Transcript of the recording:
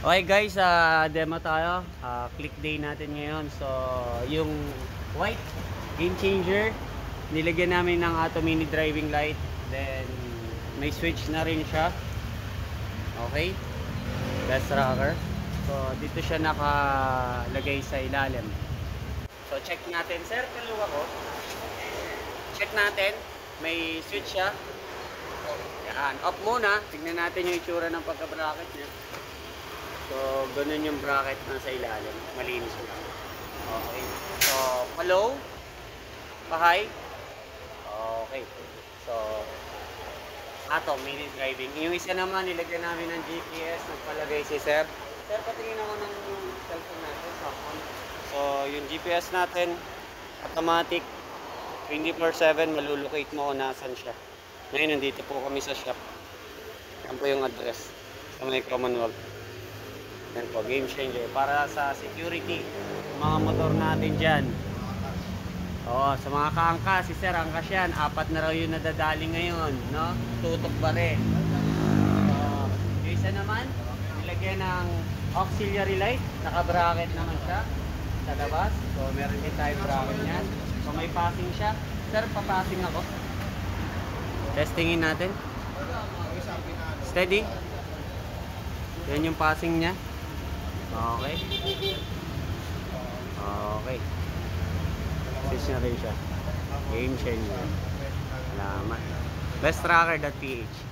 Okay guys, ah, demo tayo. Ah, click day natin ngayon. So, yung white game changer, nilagyan namin ng auto mini driving light. Then, may switch na rin siya. Okay. Gas rocker. So, dito siya nakalagay sa ilalim. So, check natin. Sir, kaluwa ko. Check natin. May switch siya. Yan. Off muna. Tignan natin yung itsura ng pagka-bracket niya. So, ganun yung bracket na sa ilalim. Malinis lang. Okay. So, pa-low. Pa-high. Okay. So, ato, mini driving. Yung isa naman, nilagyan namin ng GPS. Nagpalagay si Sir. Sir, patingin ako ng cellphone natin. So, yung GPS natin, automatic. 24-7, malulocate mo kung nasan siya. Ngayon, nandito po kami sa shop. Yan po yung address. Sa Commonwealth. Yan po, game changer. Para sa security, mga motor natin dyan. Oo, sa mga kaangka, si Sir, angkas yan. Apat na raw yung nadadali ngayon, no? Tutok ba rin? Oo. yung isa naman, nilagyan ng auxiliary light. Naka-bracket naman siya sa labas. So, meron din tayo bracket niyan. So, may passing siya. Sir, papassing ako. Testingin natin. Steady. Yan yung passing niya. Okay. Okay. Switch na rin siya. Game changer. Salamat. Besttracker.ph